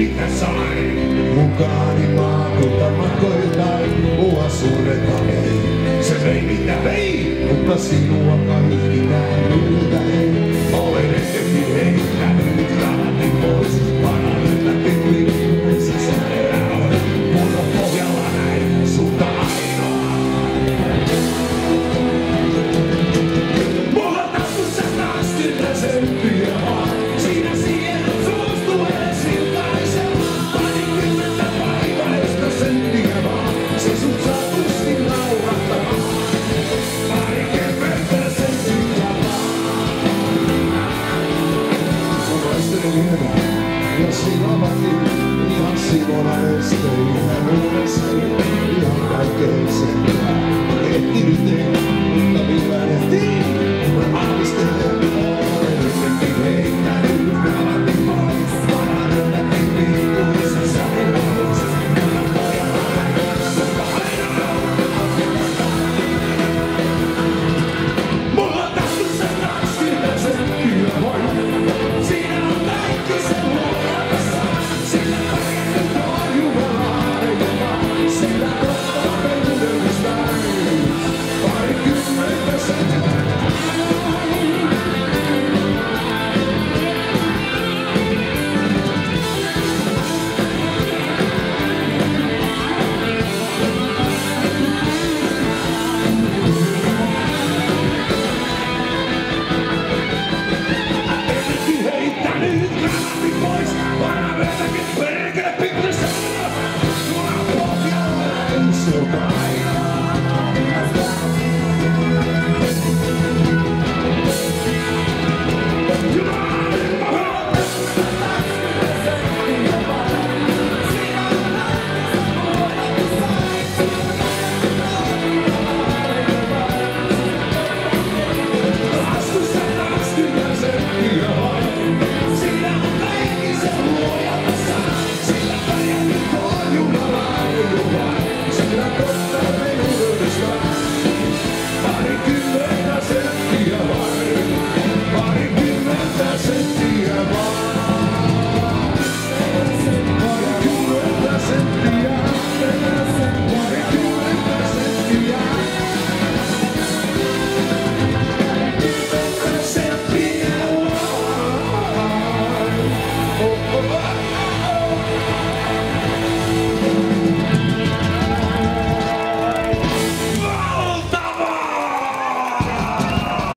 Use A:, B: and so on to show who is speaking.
A: minkä sain. Mukaani maakunta matkoiltain, mua suuret ei. Se vei mitä vei, mutta sinua kaikki näin. heaven. Yes, we love our dear, beyond sea, what I stay, and what I say, beyond that gate,